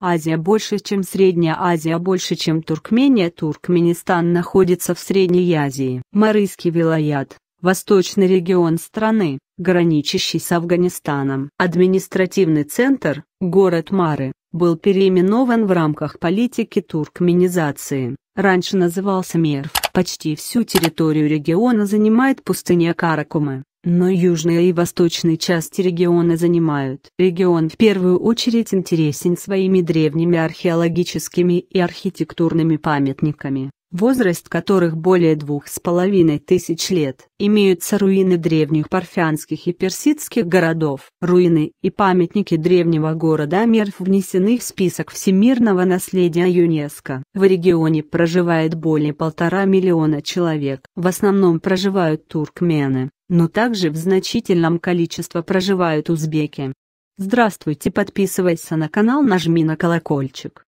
Азия больше, чем Средняя Азия больше, чем Туркмения. Туркменистан находится в Средней Азии. Марийский вилаят, восточный регион страны, граничащий с Афганистаном. Административный центр, город Мары, был переименован в рамках политики туркменизации. Раньше назывался Мерв. Почти всю территорию региона занимает пустыня Каракумы. Но южная и восточные части региона занимают. Регион в первую очередь интересен своими древними археологическими и архитектурными памятниками, возраст которых более двух с половиной тысяч лет. Имеются руины древних парфянских и персидских городов. Руины и памятники древнего города Мерв внесены в список всемирного наследия ЮНЕСКО. В регионе проживает более полтора миллиона человек. В основном проживают туркмены но также в значительном количестве проживают узбеки. Здравствуйте подписывайся на канал нажми на колокольчик.